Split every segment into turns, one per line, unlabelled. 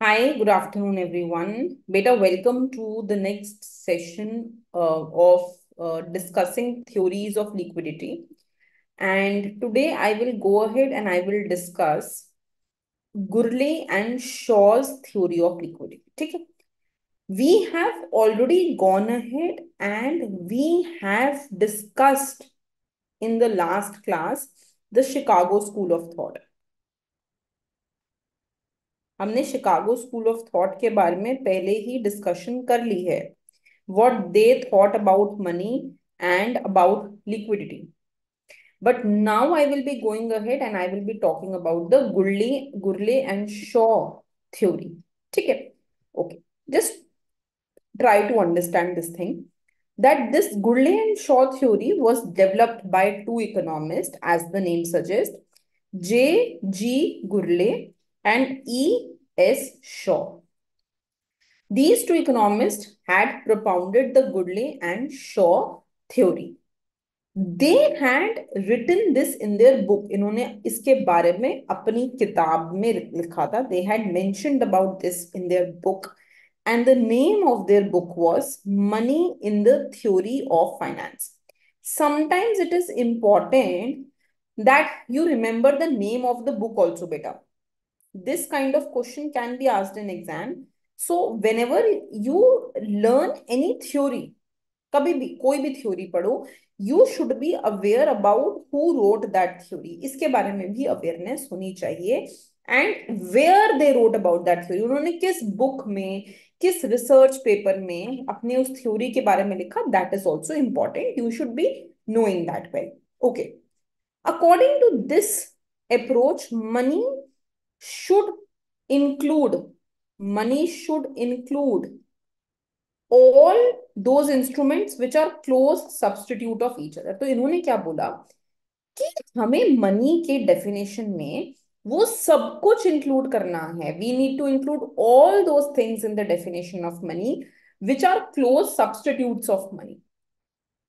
Hi, good afternoon, everyone. Beta, welcome to the next session uh, of uh, discussing theories of liquidity. And today I will go ahead and I will discuss Gurley and Shaw's theory of liquidity. Okay? We have already gone ahead and we have discussed in the last class the Chicago School of Thought. हमने Chicago school of thought के बारे में पहले ही discussion कर ली है what they thought about money and about liquidity but now I will be going ahead and I will be talking about the Gurley Gurley and Shaw theory ठीक है okay just try to understand this thing that this Gurle and Shaw theory was developed by two economists, as the name suggests, J. G. Gurle and E. S. Shaw. These two economists had propounded the Goodley and Shaw theory. They had written this in their book. इन्होंने इसके बारे में अपनी किताब में लिखा था. They had mentioned about this in their book. And the name of their book was Money in the Theory of Finance. Sometimes it is important that you remember the name of the book also, beta this kind of question can be asked in exam. So whenever you learn any theory, कभी भी कोई भी theory पढ़ो you should be aware about who wrote that theory इसके बारे में भी awareness होनी चाहिए. And where they wrote about that theory उन्होंने किस बुक में किस रिसर्च पेपर में अपने उस थ्योरी के बारे में लिखा that is also important you should be knowing that well okay according to this approach money should include money should include all those instruments which are close substitute of each other तो इन्होंने क्या बोला कि हमें money के definition में वो सब कुछ इंक्लूड करना है we need to include all those things in the definition of money which are close substitutes of money.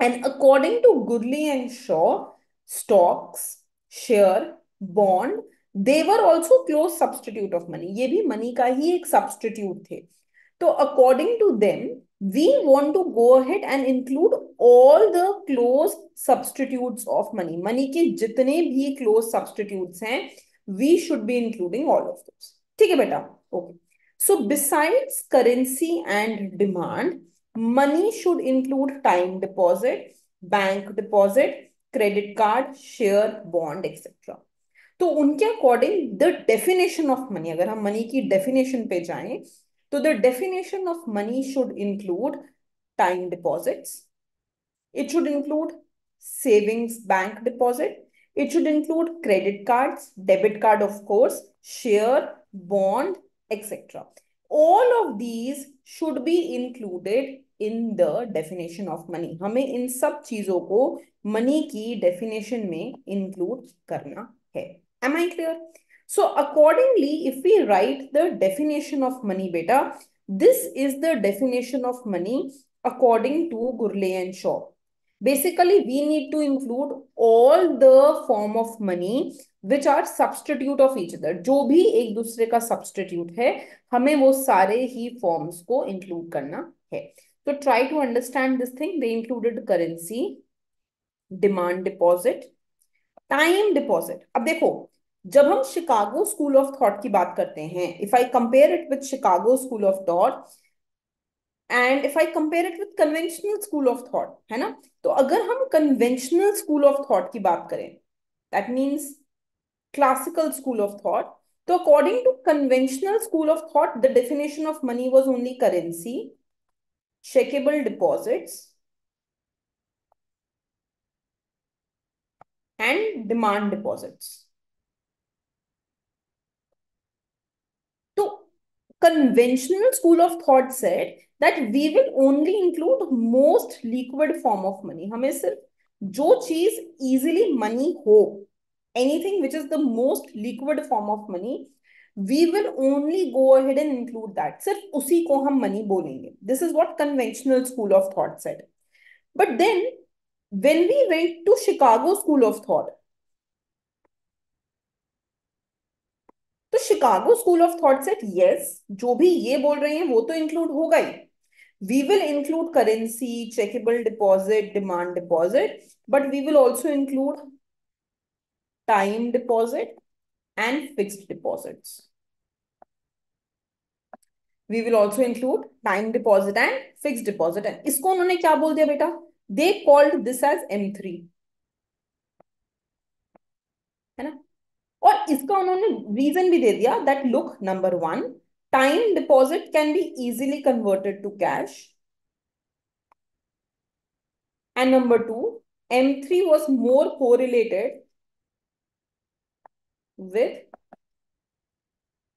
And according to Gurley and Shaw, stocks, share, bond, they were also close substitute of money ये भी money का ही एक substitute थे। तो according to them we want to go ahead and include all the close substitute of money money के जितने भी क्लोज सब्सटीट्यूट हैं we should be including all of those ठीक है बेटा? Okay so besides currency and demand money should include time deposit bank deposit credit card share bond etcetera तो उनके according the definition of money अगर हम money की definition पे जाए तो the definition of money should include time deposit it should include savings bank deposit it should include credit card debit card of course share bond etcetera all of these should be included in the definition of money हमें इन सब चीज़ों को money की definition में include करना है। Am I clear? So accordingly, if we write the definition of money beta, this is the definition of money according to Gurley and Shaw. Basically, we need to include all the form of money which are substitute of each other. जो भी एक दूसरे का substitute है हमें वो सारे ही forms को include करना है So try to understand this thing. They included currency, demand deposit, time deposit. अब देखो जब हम शिकागो स्कूल ऑफ़ थॉट की बात करते हैं if I compare it with Chicago school of thought and if I compare it with conventional school of thought है ना? तो अगर हम कन्वेंशनल स्कूल ऑफ़ थॉट की बात करें that means classical school of thought तो according to conventional school of thought the definition of money was only currency chequeable deposits and demand deposits. conventional school of thought said that we will only include most liquid form of money हमें सिर्फ जो चीज easily money हो anything which is the most liquid form of money we will only go ahead and include that सिर्फ उसी को हम money बोलेंगे this is what conventional school of thought said but then when we went to Chicago school of thought Chicago school of thought said yes जो भी ये बोल रहे हैं, वो तो इंक्लूड होगा ही। We will include currency chequeable deposit demand deposit but we will also include time deposit and fix deposit we will also include time deposit and fix deposit and इसको उन्होंने क्या बोल दिया बेटा? They called this as M three है ना? और इसका उन्होंने रीजन भी दे दिया that look number one time deposit can be easily converted to cash and number two M three was more correlated with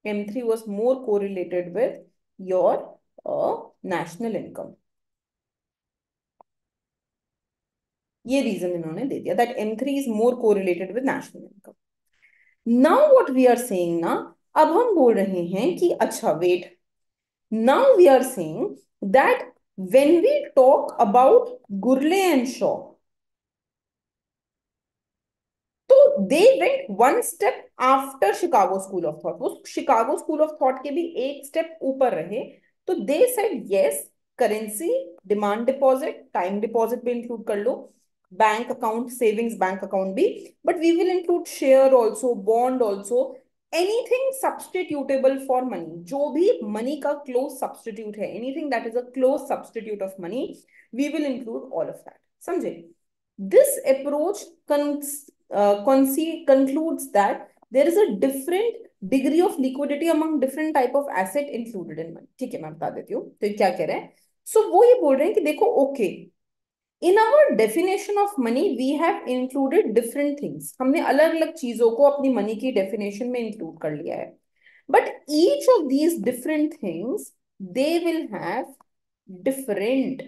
M three was more correlated with your national income ये reason इन्होंने दे दिया that M three is more correlated with national income now what we are saying ना अब हम बोल रहे हैं कि अच्छा wait now we are saying that when we talk about Gurle and Shaw तो they went one step after Chicago school of thought वो शिकागो स्कूल ऑफ़ थॉट के भी एक स्टेप ऊपर रहे तो they said yes currency demand deposit time deposit भी include कर लो. Bank account savings bank account भी but we will include share also bond also anything substitutable for money जो भी मनी का क्लोज सब्सटीट्यूट है anything that is a close substitute of money we will include all of that समझे? This approach concludes that there is a different degree of liquidity among different type of asset included in money. ठीक है मैं बता देती हूँ तो क्या कह रहे हैं? So, वो ये बोल रहे हैं देखो okay okay, in our definition of money we have included different things हमने अलग अलग चीज़ों को अपनी मनी की डेफिनेशन में इंक्लूड कर लिया है। But each of these different things they will have different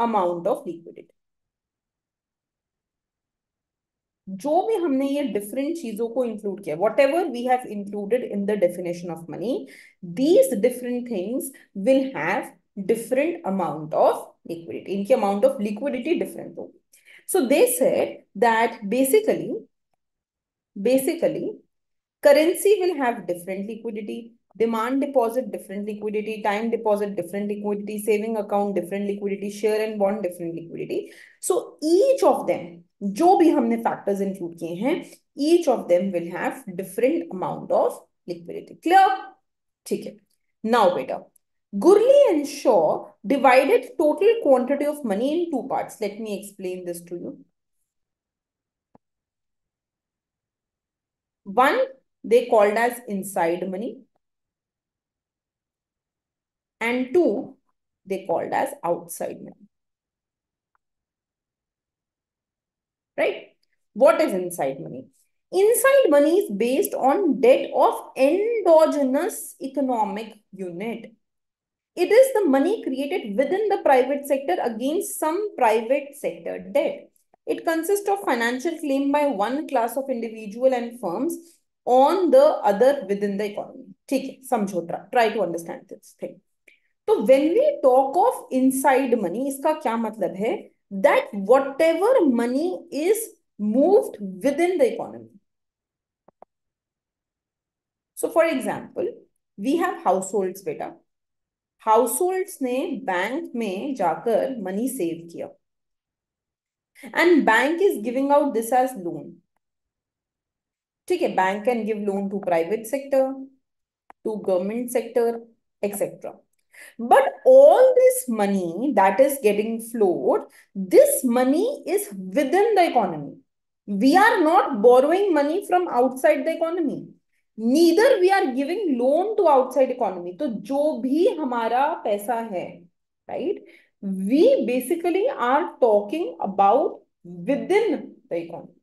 amount of liquidity जो भी हमने ये डिफरेंट चीज़ों को इंक्लूड किया whatever we have included in the definition of money these different things will have different amount of liquidity. इनकी amount of liquidity different होगी. So they said that basically, basically, currency will have different liquidity, demand deposit different liquidity, time deposit different liquidity, saving account different liquidity, share and bond different liquidity. So each of them, जो भी हमने factors include किए हैं, each of them will have different amount of liquidity. Clear? ठीक है. Now बेटा Gurley and Shaw divided total quantity of money in two parts. Let me explain this to you. One, they called as inside money. And two, they called as outside money. Right? What is inside money? Inside money is based on debt of endogenous economic unit. It is the money created within the private sector against some private sector debt. It consists of financial claim by one class of individual and firms on the other within the economy. ठीक है समझो try to understand this thing. तो when we talk of inside money, इसका क्या मतलब है that whatever money is moved within the economy. So for example, we have households beta. Households ने bank में जाकर मनी सेव किया। And bank is giving out this as loan ठीक है bank can give loan to private sector to government sector etcetera but all this money that is getting flowed this money is within the economy we are not borrowing money from outside the economy neither we are giving loan to outside economy तो जो भी हमारा पैसा है right we basically are talking about within the economy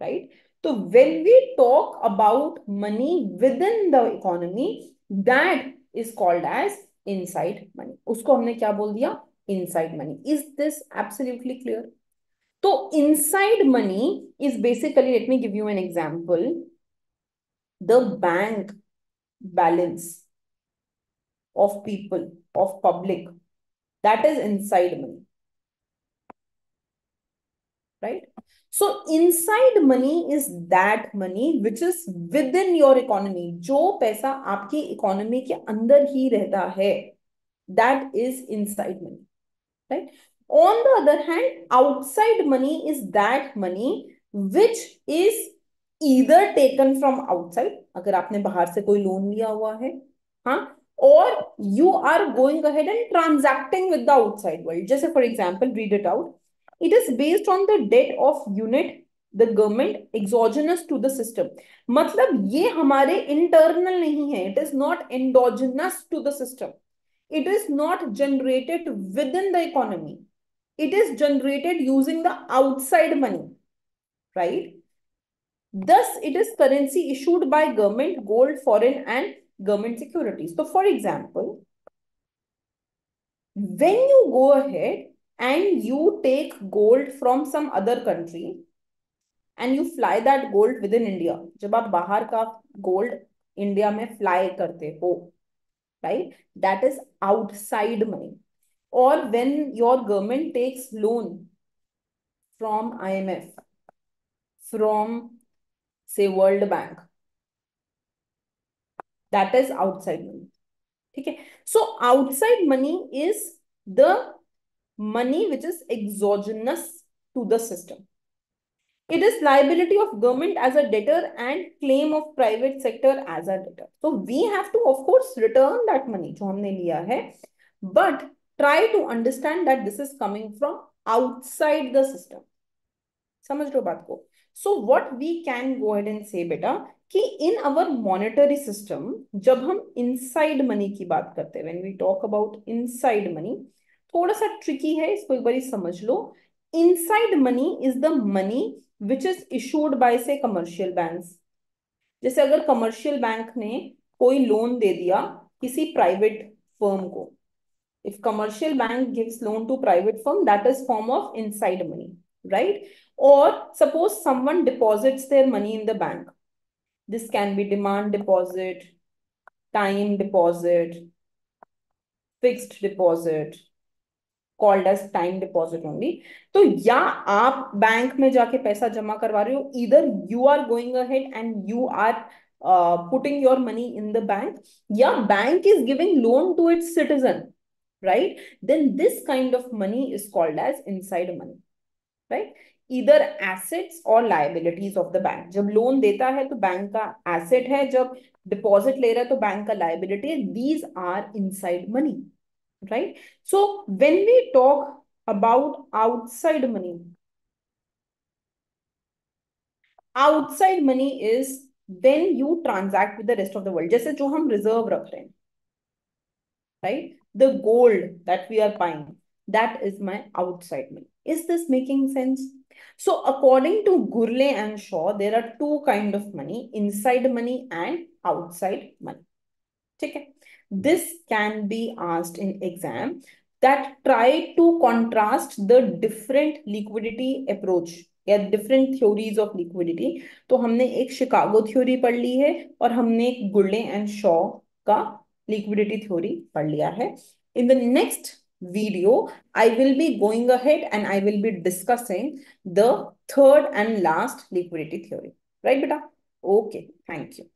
right तो when we talk about money within the economy that is called as inside money उसको हमने क्या बोल दिया? Inside money is this absolutely clear तो inside money is basically let me give you an example the bank balance of people, of public, that is inside money. Right? Inside money is that money which is within your economy जो पैसा आपकी economy के अंदर ही रहता है that is inside money right on the other hand outside money is that money which is either taken from outside अगर आपने बाहर से कोई लोन लिया हुआ है हाँ और you are going ahead and transacting with the outside world जैसे for example read it out it is based on the date of unit the government exogenous to the system मतलब ये हमारे इंटरनल नहीं है. It is not endogenous to the system it is not generated within the economy it is generated using the outside money right thus it is currency issued by government gold foreign and government securities so for example when you go ahead and you take gold from some other country and you fly that gold within India जब आप बाहर का gold India में fly करते हो right that is outside money or when your government takes loan from IMF from say World Bank that is outside money है so outside money is the money which is exogenous to the system. It is liability of government as a debtor and claim of private sector as a debtor. So we have to of course return that money जो हमने लिया है, but try to understand that this is coming from outside the system. समझ लो बात को. So what we can go ahead and say, बेटा, कि in our monetary system, जब हम inside मनी की बात करते हैं we talk about inside money, थोड़ा सा ट्रिकी है, इसको एक बार समझ लो। Inside money is the money which is issued by say commercial bank जैसे अगर कमर्शियल बैंक ने कोई लोन दे दिया किसी प्राइवेट फर्म को if commercial bank gives loan to private firm that is form of inside money right और suppose someone deposits their money in the bank this can be demand deposit time deposit fixed deposit called as time deposit only तो या आप bank में जाके पैसा जमा करवा रहे हो इधर you are going ahead and you are putting your money in the bank या bank is giving loan to its citizen right? Then this kind of money is called as inside money, right? इधर assets और liabilities of the bank जब loan देता है तो bank का asset है, जब डिपॉजिट ले रहा है तो बैंक का liability these are inside money right so when we talk about outside money outside money is then you transact with the rest of the world जैसे जो हम रिज़र्व रख रहे हैं right the gold that we are paying that is my outside money. Is this making sense? So according to Gurle and Shaw, there are two kind of money, inside money and outside money. Okay. This can be asked in exam that try to contrast the different liquidity approach या different theories of liquidity तो हमने एक Chicago theory पढ़ ली है और हमने एक गुल्डे एंड शॉ का लिक्विडिटी थ्योरी पढ़ लिया है in the next video i will be going ahead and i will be discussing the third and last liquidity theory. Right beta? Okay thank you